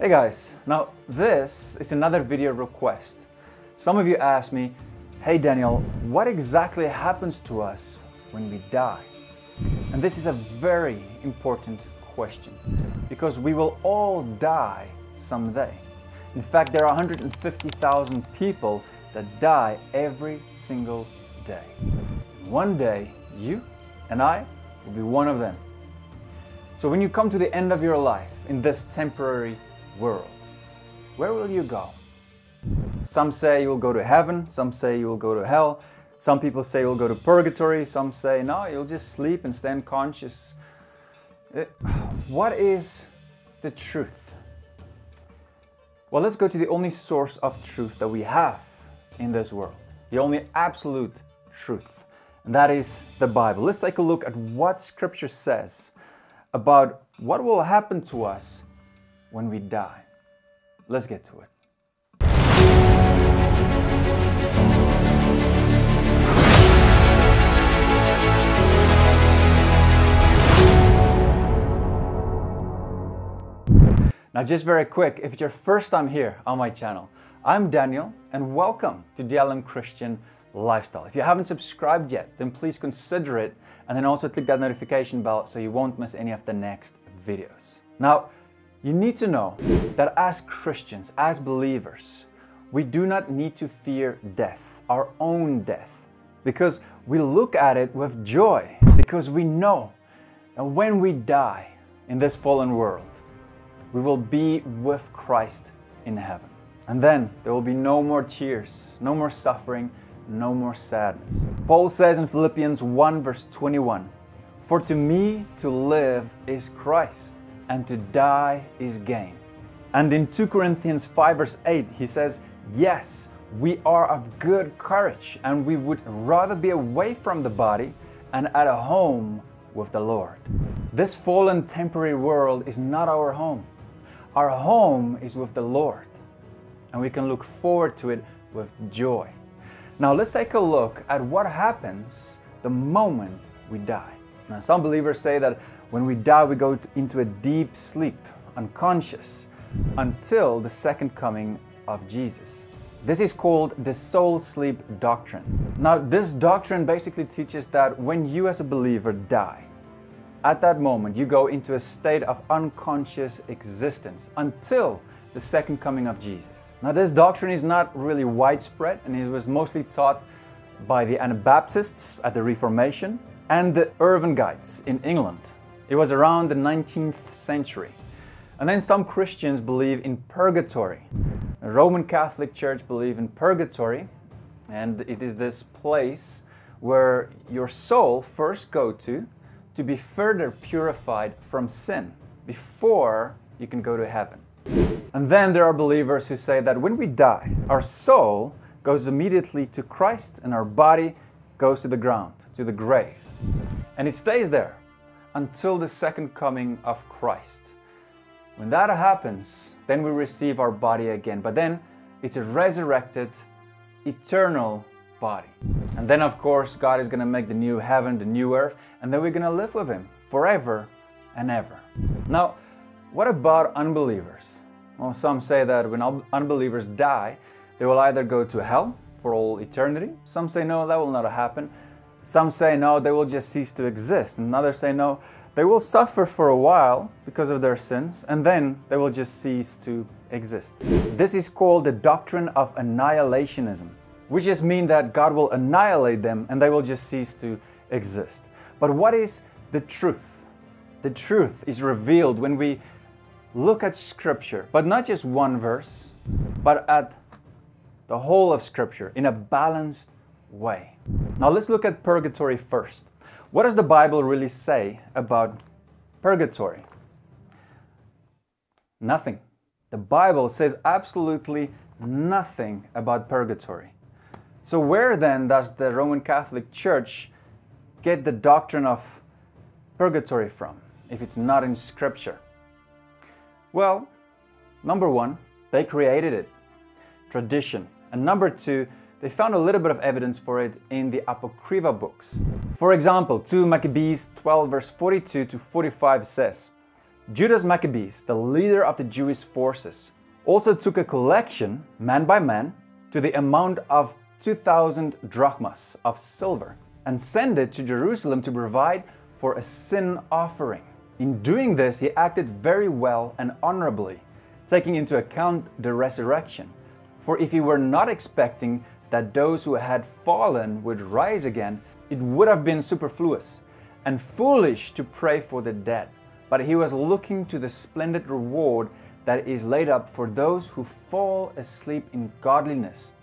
Hey guys, now this is another video request. Some of you asked me, hey Daniel, what exactly happens to us when we die? And this is a very important question because we will all die someday. In fact, there are 150,000 people that die every single day. One day, you and I will be one of them. So when you come to the end of your life in this temporary world, where will you go? Some say you will go to heaven, some say you will go to hell, some people say you'll go to purgatory, some say no, you'll just sleep and stand unconscious. Eh, what is the truth? Well, let's go to the only source of truth that we have in this world, the only absolute truth, and that is the Bible. Let's take a look at what Scripture says about what will happen to us when we die. Let's get to it. Now just very quick, if it's your first time here on my channel, I'm Daniel and welcome to DLM Christian Lifestyle. If you haven't subscribed yet, then please consider it and then also click that notification bell so you won't miss any of the next videos. Now, you need to know that as Christians, as believers, we do not need to fear death, our own death, because we look at it with joy, because we know that when we die in this fallen world, we will be with Christ in heaven. And then there will be no more tears, no more suffering, no more sadness. Paul says in Philippians 1, verse 21 For to me to live is Christ, and to die is gain. And in 2 Corinthians 5, verse 8, he says, Yes, we are of good courage, and we would rather be away from the body and at a home with the Lord. This fallen temporary world is not our home. Our home is with the Lord, and we can look forward to it with joy. Now, let's take a look at what happens the moment we die. Now, some believers say that when we die, we go into a deep sleep, unconscious, until the second coming of Jesus. This is called the soul sleep doctrine. Now, this doctrine basically teaches that when you as a believer die, at that moment, you go into a state of unconscious existence until the second coming of Jesus. Now, this doctrine is not really widespread and it was mostly taught by the Anabaptists at the Reformation and the Irvingites in England. It was around the 19th century. And then some Christians believe in purgatory. The Roman Catholic Church believe in purgatory, and it is this place where your soul first go to to be further purified from sin before you can go to heaven. And then there are believers who say that when we die, our soul goes immediately to Christ and our body goes to the ground, to the grave. And it stays there until the second coming of Christ. When that happens, then we receive our body again. But then it's a resurrected, eternal body. And then, of course, God is going to make the new heaven, the new earth, and then we're going to live with Him forever and ever. Now, what about unbelievers? Well, some say that when unbelievers die, they will either go to hell for all eternity. Some say no, that will not happen. Some say no, they will just cease to exist. And others say no, they will suffer for a while because of their sins, and then they will just cease to exist. This is called the doctrine of annihilationism which just mean that God will annihilate them and they will just cease to exist. But what is the truth? The truth is revealed when we look at Scripture, but not just one verse, but at the whole of Scripture in a balanced way. Now let's look at purgatory first. What does the Bible really say about purgatory? Nothing. The Bible says absolutely nothing about purgatory. So, where then does the Roman Catholic Church get the doctrine of purgatory from if it's not in Scripture? Well, number one, they created it, tradition. And number two, they found a little bit of evidence for it in the Apocrypha books. For example, 2 Maccabees 12, verse 42 to 45 says, Judas Maccabees, the leader of the Jewish forces, also took a collection, man by man, to the amount of 2,000 drachmas of silver and sent it to Jerusalem to provide for a sin offering. In doing this, he acted very well and honorably, taking into account the resurrection. For if he were not expecting that those who had fallen would rise again, it would have been superfluous and foolish to pray for the dead. But he was looking to the splendid reward that is laid up for those who fall asleep in godliness.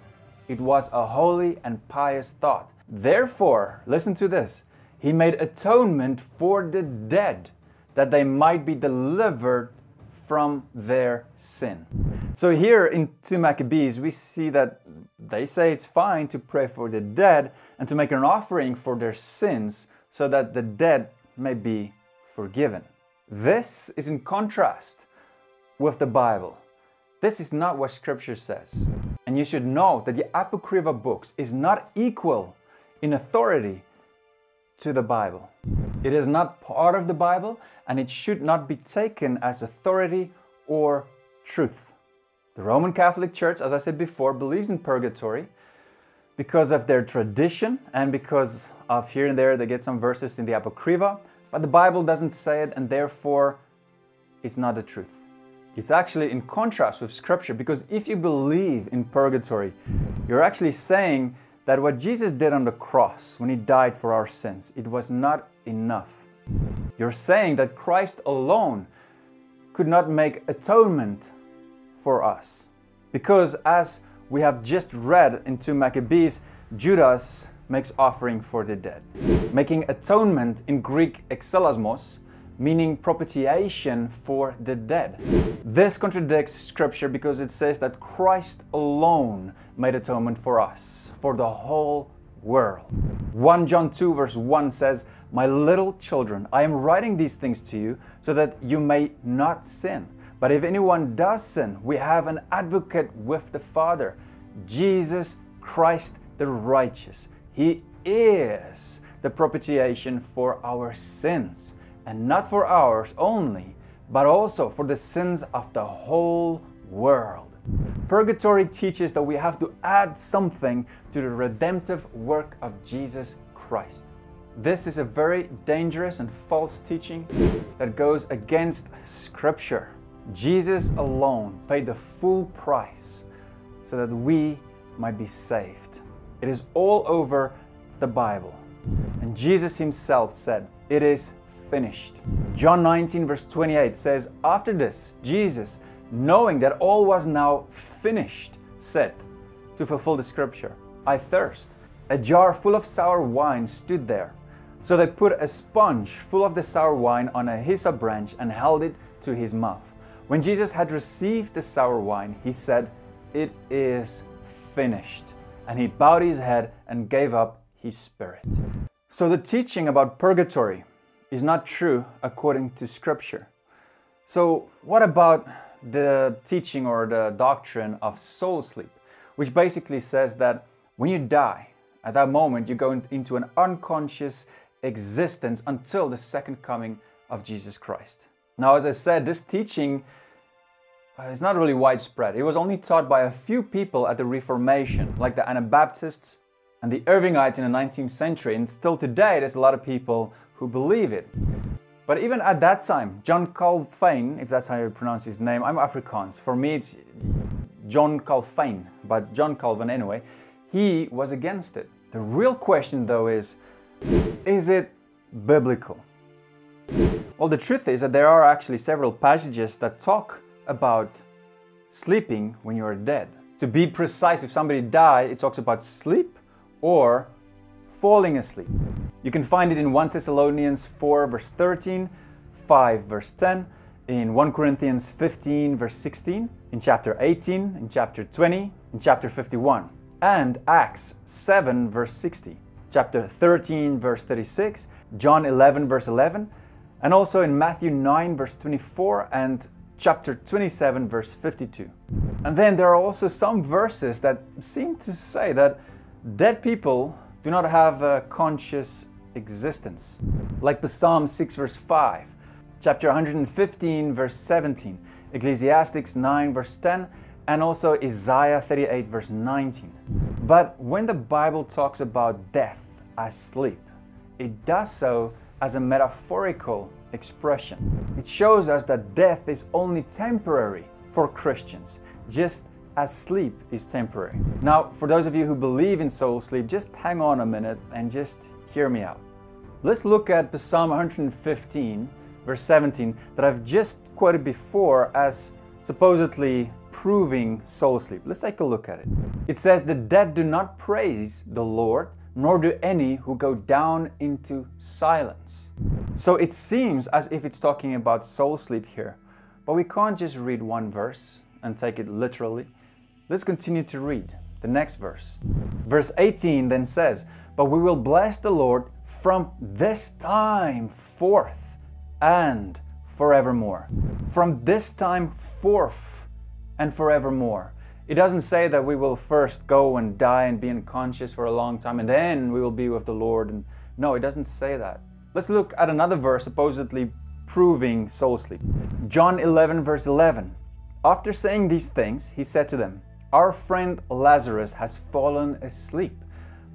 It was a holy and pious thought. Therefore, listen to this He made atonement for the dead, that they might be delivered from their sin. So, here in 2 Maccabees, we see that they say it's fine to pray for the dead and to make an offering for their sins so that the dead may be forgiven. This is in contrast with the Bible. This is not what Scripture says. And you should know that the Apocrypha books is not equal in authority to the Bible. It is not part of the Bible and it should not be taken as authority or truth. The Roman Catholic Church, as I said before, believes in purgatory because of their tradition and because of here and there they get some verses in the Apocrypha, but the Bible doesn't say it and therefore it's not the truth. It's actually in contrast with Scripture because if you believe in purgatory, you're actually saying that what Jesus did on the cross when he died for our sins, it was not enough. You're saying that Christ alone could not make atonement for us. Because as we have just read in 2 Maccabees, Judas makes offering for the dead. Making atonement in Greek exelasmos, meaning propitiation for the dead. This contradicts scripture because it says that Christ alone made atonement for us, for the whole world. 1 John 2 verse 1 says, My little children, I am writing these things to you so that you may not sin. But if anyone does sin, we have an advocate with the Father, Jesus Christ the righteous. He is the propitiation for our sins, and not for ours only, but also for the sins of the whole world. Purgatory teaches that we have to add something to the redemptive work of Jesus Christ. This is a very dangerous and false teaching that goes against Scripture. Jesus alone paid the full price so that we might be saved. It is all over the Bible. And Jesus himself said, It is finished. John 19, verse 28 says, After this, Jesus, knowing that all was now finished, said, to fulfill the scripture, I thirst. A jar full of sour wine stood there. So they put a sponge full of the sour wine on a hyssop branch and held it to his mouth. When Jesus had received the sour wine, he said, It is finished. And he bowed his head and gave up his spirit. So the teaching about purgatory is not true according to Scripture. So, what about the teaching or the doctrine of soul sleep, which basically says that when you die, at that moment you go into an unconscious existence until the second coming of Jesus Christ? Now, as I said, this teaching uh, is not really widespread. It was only taught by a few people at the Reformation, like the Anabaptists and the Irvingites in the 19th century. And still today, there's a lot of people who believe it. But even at that time, John Calvin, if that's how you pronounce his name, I'm Afrikaans. For me, it's John Calvin, but John Calvin anyway, he was against it. The real question, though, is is it biblical? Well, the truth is that there are actually several passages that talk about sleeping when you are dead. To be precise, if somebody died, it talks about sleep or falling asleep. You can find it in 1 Thessalonians 4, verse 13, 5, verse 10, in 1 Corinthians 15, verse 16, in chapter 18, in chapter 20, in chapter 51, and Acts 7, verse 60, chapter 13, verse 36, John 11, verse 11, and also in Matthew 9, verse 24, and chapter 27, verse 52. And then there are also some verses that seem to say that dead people do not have a conscious existence. Like the Psalm 6, verse 5 chapter 115, verse 17, Ecclesiastics 9, verse 10, and also Isaiah 38, verse 19. But when the Bible talks about death as sleep, it does so as a metaphorical expression. It shows us that death is only temporary for Christians, just as sleep is temporary. Now, for those of you who believe in soul sleep, just hang on a minute and just hear me out. Let's look at Psalm 115, verse 17, that I've just quoted before as supposedly proving soul sleep. Let's take a look at it. It says, The dead do not praise the Lord, nor do any who go down into silence. So it seems as if it's talking about soul sleep here, but we can't just read one verse and take it literally. Let's continue to read the next verse. Verse 18 then says, But we will bless the Lord from this time forth and forevermore. From this time forth and forevermore. It doesn't say that we will first go and die and be unconscious for a long time and then we will be with the Lord. And no, it doesn't say that. Let's look at another verse supposedly proving soul sleep. John 11, verse 11. After saying these things, he said to them, Our friend Lazarus has fallen asleep,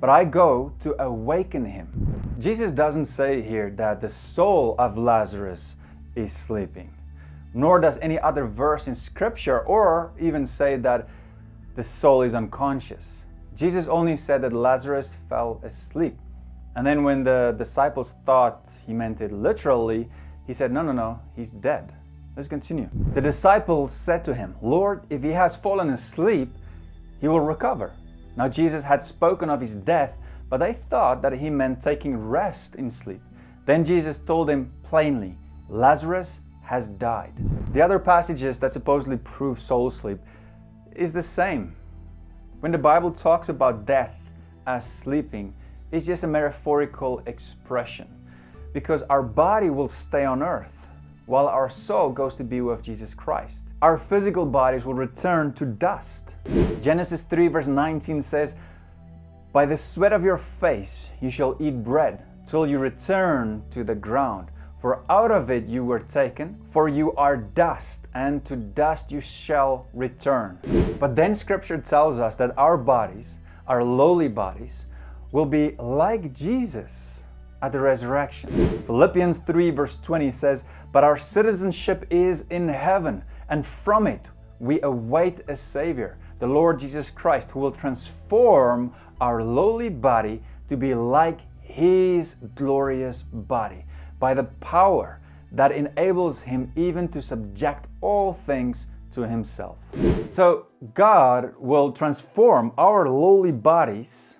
but I go to awaken him. Jesus doesn't say here that the soul of Lazarus is sleeping nor does any other verse in Scripture or even say that the soul is unconscious. Jesus only said that Lazarus fell asleep. And then when the disciples thought he meant it literally, he said, No, no, no, he's dead. Let's continue. The disciples said to him, Lord, if he has fallen asleep, he will recover. Now, Jesus had spoken of his death, but they thought that he meant taking rest in sleep. Then Jesus told them plainly, Lazarus has died. The other passages that supposedly prove soul sleep is the same. When the Bible talks about death as sleeping, it's just a metaphorical expression because our body will stay on earth while our soul goes to be with Jesus Christ. Our physical bodies will return to dust. Genesis 3, verse 19 says, By the sweat of your face you shall eat bread till you return to the ground. For out of it you were taken, for you are dust, and to dust you shall return. But then scripture tells us that our bodies, our lowly bodies, will be like Jesus at the resurrection. Philippians 3, verse 20 says, But our citizenship is in heaven, and from it we await a Savior, the Lord Jesus Christ, who will transform our lowly body to be like His glorious body by the power that enables him even to subject all things to himself. So, God will transform our lowly bodies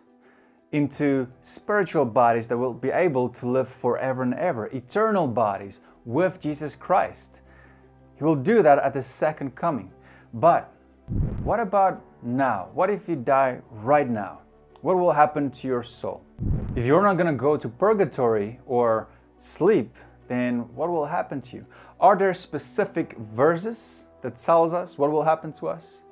into spiritual bodies that will be able to live forever and ever, eternal bodies with Jesus Christ. He will do that at the second coming. But what about now? What if you die right now? What will happen to your soul? If you're not going to go to purgatory or sleep, then what will happen to you? Are there specific verses that tells us what will happen to us?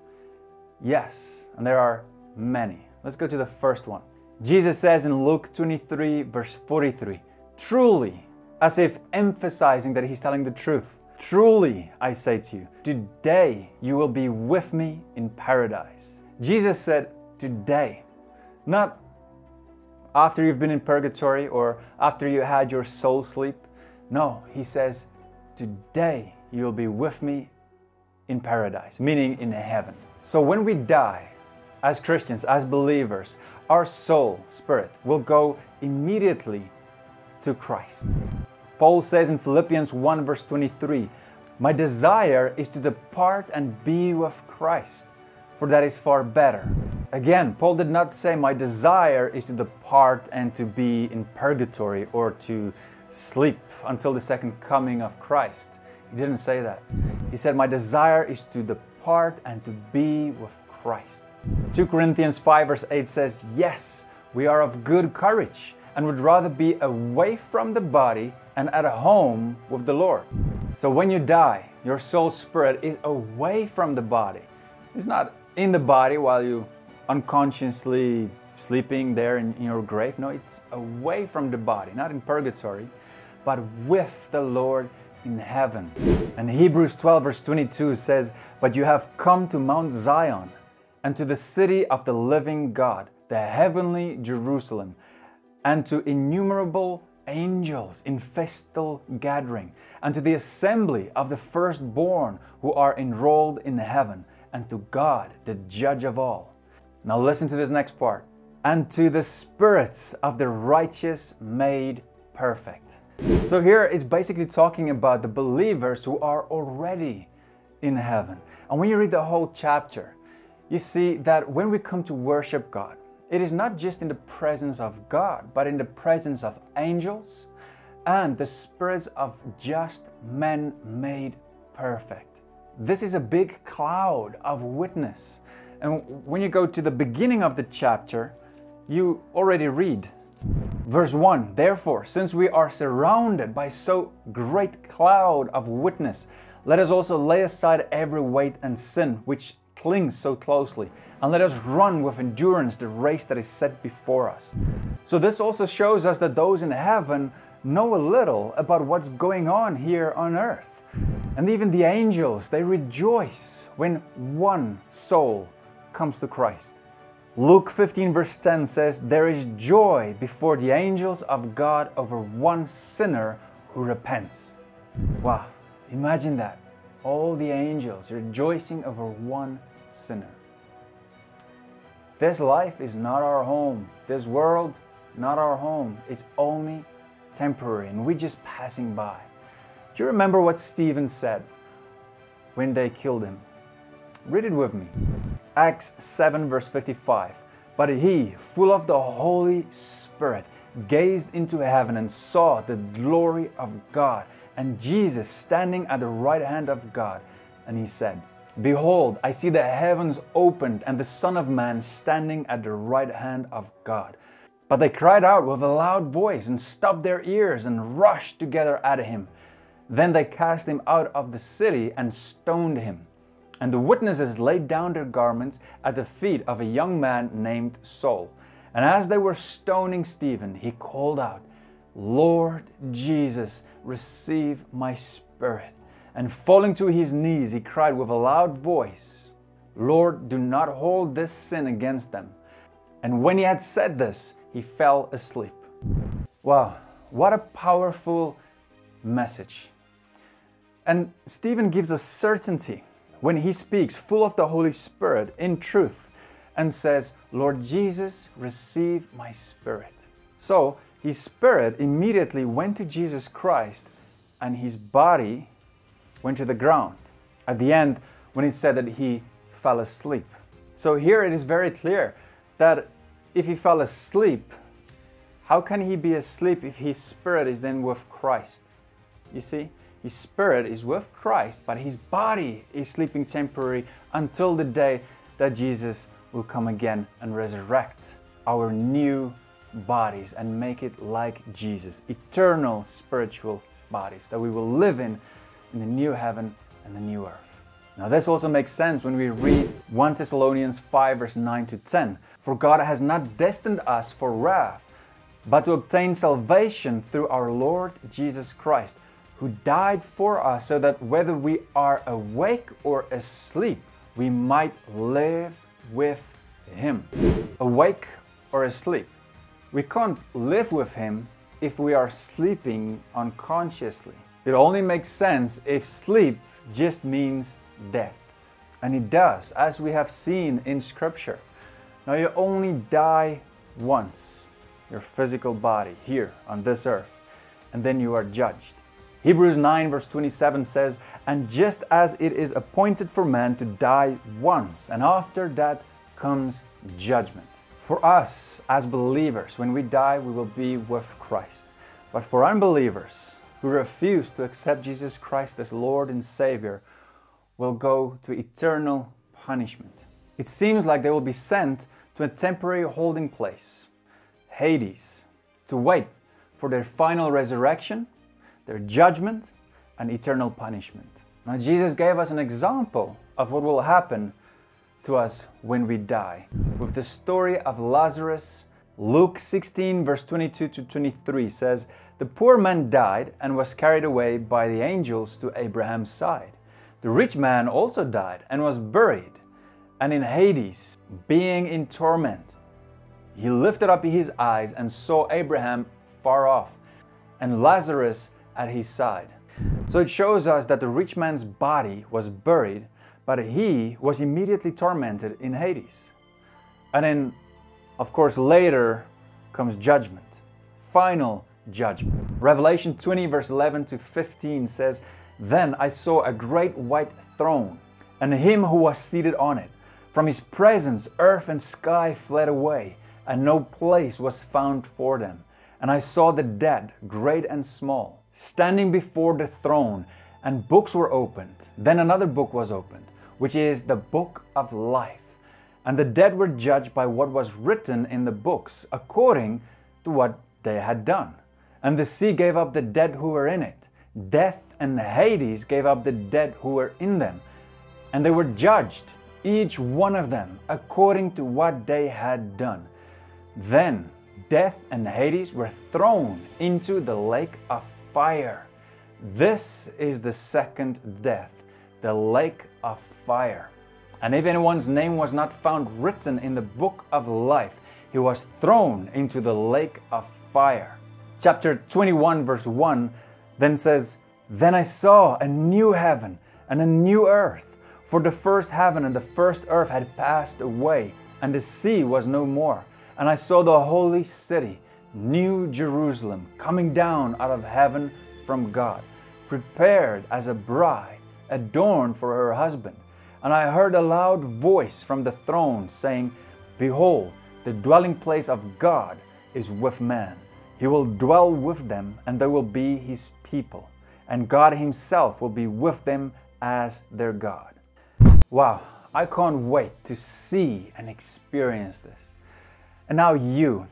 Yes, and there are many. Let's go to the first one. Jesus says in Luke 23, verse 43, truly, as if emphasizing that he's telling the truth, truly, I say to you, today you will be with me in paradise. Jesus said, today, not after you've been in purgatory or after you had your soul sleep. No, he says, Today you'll be with me in paradise, meaning in heaven. So when we die, as Christians, as believers, our soul, spirit, will go immediately to Christ. Paul says in Philippians 1, verse 23, My desire is to depart and be with Christ, for that is far better. Again, Paul did not say, My desire is to depart and to be in purgatory or to sleep until the second coming of Christ. He didn't say that. He said, My desire is to depart and to be with Christ. 2 Corinthians 5, verse 8 says, Yes, we are of good courage and would rather be away from the body and at home with the Lord. So when you die, your soul spirit is away from the body. It's not in the body while you unconsciously sleeping there in, in, your grave. No, it's away from the body, not in purgatory, but with the Lord in heaven. And Hebrews 12, verse 22 says, But you have come to Mount Zion and to the city of the living God, the heavenly Jerusalem, and to innumerable angels in festal gathering, and to the assembly of the firstborn who are enrolled in heaven, and to God, the judge of all. Now, listen to this next part. And to the spirits of the righteous made perfect. So, here it's basically talking about the believers who are already in heaven. And when you read the whole chapter, you see that when we come to worship God, it is not just in the presence of God, but in the presence of angels and the spirits of just men made perfect. This is a big cloud of witness. And when you go to the beginning of the chapter, you already read verse 1 Therefore, since we are surrounded by so great cloud of witness, let us also lay aside every weight and sin which clings so closely, and let us run with endurance the race that is set before us. So, this also shows us that those in heaven know a little about what's going on here on earth. And even the angels, they rejoice when one soul comes to Christ. Luke 15, verse 10 says, There is joy before the angels of God over one sinner who repents. Wow, imagine that. All the angels rejoicing over one sinner. This life is not our home. This world, not our home. It's only temporary and we're just passing by. Do you remember what Stephen said when they killed him? Read it with me. Acts 7, verse 55. But he, full of the Holy Spirit, gazed into heaven and saw the glory of God and Jesus standing at the right hand of God. And he said, Behold, I see the heavens opened and the Son of Man standing at the right hand of God. But they cried out with a loud voice and stopped their ears and rushed together at him. Then they cast him out of the city and stoned him. And the witnesses laid down their garments at the feet of a young man named Saul. And as they were stoning Stephen, he called out, Lord Jesus, receive my spirit. And falling to his knees, he cried with a loud voice, Lord, do not hold this sin against them. And when he had said this, he fell asleep. Wow, what a powerful message. And Stephen gives us certainty when he speaks, full of the Holy Spirit in truth, and says, Lord Jesus, receive my spirit. So his spirit immediately went to Jesus Christ, and his body went to the ground. At the end, when it said that he fell asleep. So here it is very clear that if he fell asleep, how can he be asleep if his spirit is then with Christ? You see, his spirit is with Christ, but his body is sleeping temporary until the day that Jesus will come again and resurrect our new bodies and make it like Jesus, eternal spiritual bodies that we will live in in the new heaven and the new earth. Now, this also makes sense when we read 1 Thessalonians 5, verse 9 to 10. For God has not destined us for wrath, but to obtain salvation through our Lord Jesus Christ, who died for us, so that whether we are awake or asleep, we might live with Him. Awake or asleep. We can't live with Him if we are sleeping unconsciously. It only makes sense if sleep just means death. And it does, as we have seen in Scripture. Now, you only die once, your physical body here on this earth, and then you are judged. Hebrews 9, verse 27 says, And just as it is appointed for man to die once, and after that comes judgment. For us as believers, when we die, we will be with Christ. But for unbelievers, who refuse to accept Jesus Christ as Lord and Savior will go to eternal punishment. It seems like they will be sent to a temporary holding place, Hades, to wait for their final resurrection, their judgment, and eternal punishment. Now, Jesus gave us an example of what will happen to us when we die with the story of Lazarus Luke 16, verse 22 to 23 says, The poor man died and was carried away by the angels to Abraham's side. The rich man also died and was buried, and in Hades, being in torment, he lifted up his eyes and saw Abraham far off and Lazarus at his side. So it shows us that the rich man's body was buried, but he was immediately tormented in Hades. And then, of course, later comes judgment, final judgment. Revelation 20, verse 11 to 15 says, Then I saw a great white throne, and him who was seated on it. From his presence, earth and sky fled away, and no place was found for them. And I saw the dead, great and small, standing before the throne, and books were opened. Then another book was opened, which is the book of life. And the dead were judged by what was written in the books, according to what they had done. And the sea gave up the dead who were in it. Death and Hades gave up the dead who were in them. And they were judged, each one of them, according to what they had done. Then death and Hades were thrown into the lake of fire. This is the second death, the lake of fire. And if anyone's name was not found written in the book of life, he was thrown into the lake of fire. Chapter 21, verse 1 then says, Then I saw a new heaven and a new earth, for the first heaven and the first earth had passed away, and the sea was no more. And I saw the holy city, New Jerusalem, coming down out of heaven from God, prepared as a bride, adorned for her husband. And I heard a loud voice from the throne saying, Behold, the dwelling place of God is with man. He will dwell with them, and they will be his people. And God himself will be with them as their God. Wow, I can't wait to see and experience this. And now you,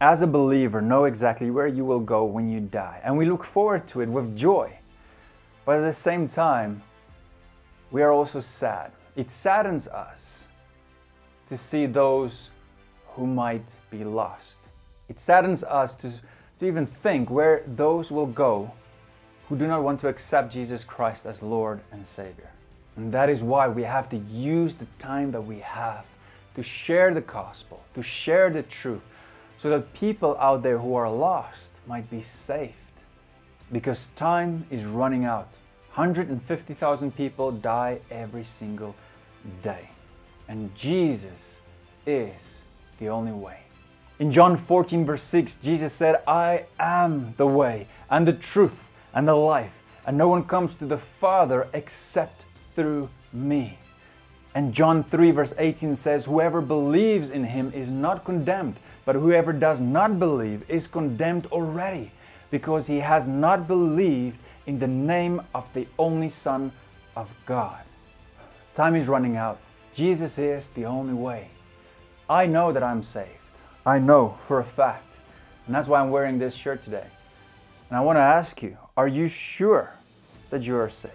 as a believer, know exactly where you will go when you die. And we look forward to it with joy. But at the same time, we are also sad. It saddens us to see those who might be lost. It saddens us to, to even think where those will go who do not want to accept Jesus Christ as Lord and Savior. And that is why we have to use the time that we have to share the gospel, to share the truth, so that people out there who are lost might be saved. Because time is running out. 150,000 people die every single day. And Jesus is the only way. In John 14, verse 6, Jesus said, I am the way and the truth and the life, and no one comes to the Father except through me. And John 3, verse 18 says, Whoever believes in him is not condemned, but whoever does not believe is condemned already, because he has not believed in the name of the only Son of God. Time is running out. Jesus is the only way. I know that I'm saved. I know for a fact. And that's why I'm wearing this shirt today. And I want to ask you are you sure that you are saved?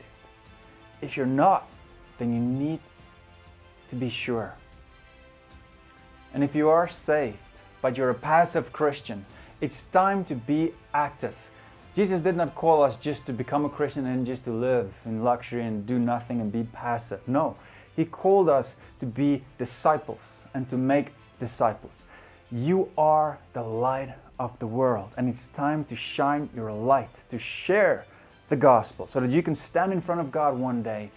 If you're not, then you need to be sure. And if you are saved, but you're a passive Christian, it's time to be active. Jesus did not call us just to become a Christian and just to live in luxury and do nothing and be passive. No, He called us to be disciples and to make disciples. You are the light of the world, and it's time to shine your light, to share the gospel, so that you can stand in front of God one day.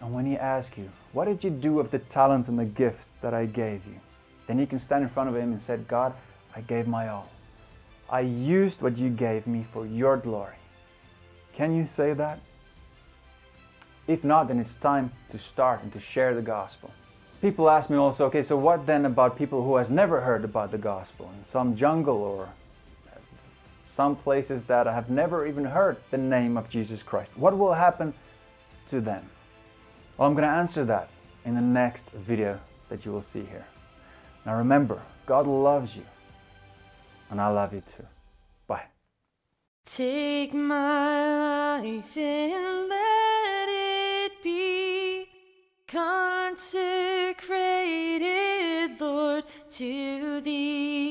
And when He asks you, What did you do of the talents and the gifts that I gave you? Then you can stand in front of Him and say, God, I gave my all. I used what you gave me for your glory. Can you say that? If not, then it's time to start and to share the gospel. People ask me also, okay, so what then about people who has never heard about the gospel in some jungle or some places that have never even heard the name of Jesus Christ? What will happen to them? Well, I'm going to answer that in the next video that you will see here. Now remember, God loves you and I love you too. Bye. Take my life be consecrated, Lord, to thee.